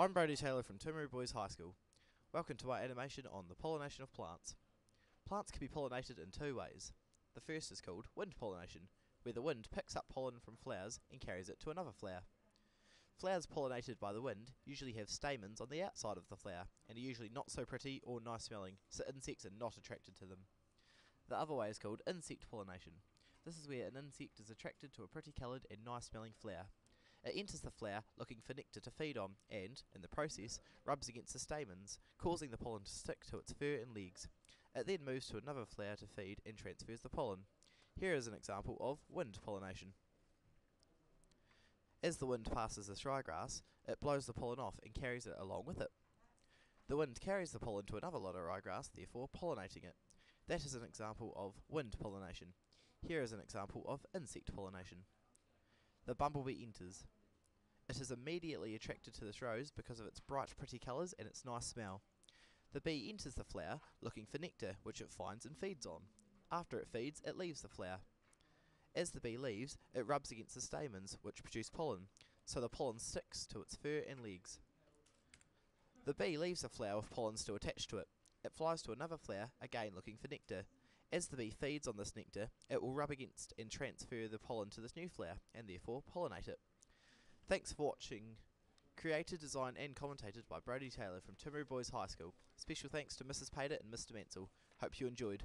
I'm Brodie Taylor from Timaru Boys High School. Welcome to my animation on the pollination of plants. Plants can be pollinated in two ways. The first is called wind pollination, where the wind picks up pollen from flowers and carries it to another flower. Flowers pollinated by the wind usually have stamens on the outside of the flower and are usually not so pretty or nice smelling, so insects are not attracted to them. The other way is called insect pollination. This is where an insect is attracted to a pretty coloured and nice smelling flower. It enters the flower looking for nectar to feed on and, in the process, rubs against the stamens, causing the pollen to stick to its fur and legs. It then moves to another flower to feed and transfers the pollen. Here is an example of wind pollination. As the wind passes this ryegrass, it blows the pollen off and carries it along with it. The wind carries the pollen to another lot of ryegrass, therefore pollinating it. That is an example of wind pollination. Here is an example of insect pollination. The bumblebee enters. It is immediately attracted to this rose because of its bright pretty colours and its nice smell. The bee enters the flower looking for nectar, which it finds and feeds on. After it feeds, it leaves the flower. As the bee leaves, it rubs against the stamens, which produce pollen, so the pollen sticks to its fur and legs. The bee leaves the flower with pollen still attached to it. It flies to another flower, again looking for nectar. As the bee feeds on this nectar, it will rub against and transfer the pollen to this new flower, and therefore pollinate it. Thanks for watching. Created, designed, and commentated by Brodie Taylor from Timaru Boys High School. Special thanks to Mrs. Pater and Mr. Mansell. Hope you enjoyed.